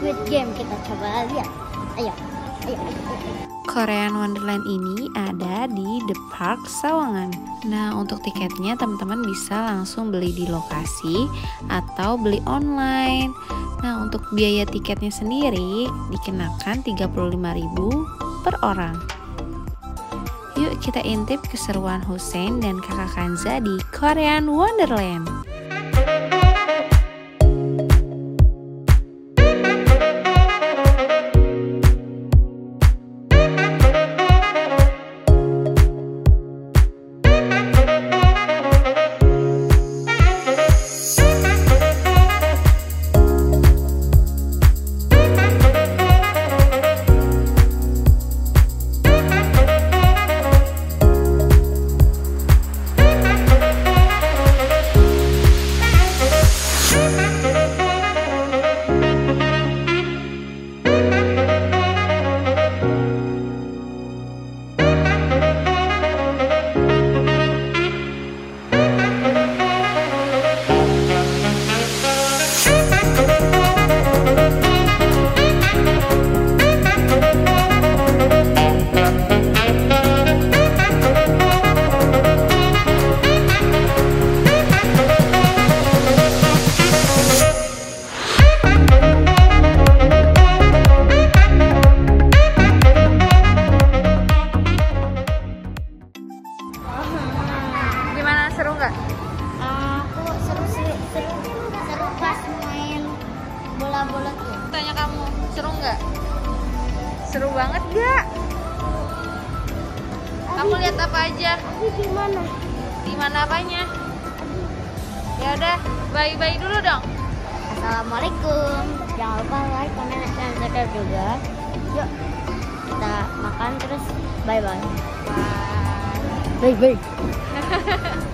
Squid Game kita coba lihat. Ayo, ayo. Korean Wonderland ini ada di The Park Sawangan. Nah, untuk tiketnya teman-teman bisa langsung beli di lokasi atau beli online. Nah, untuk biaya tiketnya sendiri dikenakan 35.000 per orang. Yuk kita intip keseruan Hussein dan kakak Kanza di Korean Wonderland. Seru nggak? Aku seru seru seru seru pas main bola-bola tuh. Tanya kamu, seru nggak? Seru banget gak? Kamu lihat apa aja? Tapi gimana? Di mana apanya? Ya udah, bye-bye dulu dong. Assalamualaikum. Jangan lupa like, comment, dan subscribe juga. Yuk kita makan terus bye bye. Bye. Bye bye.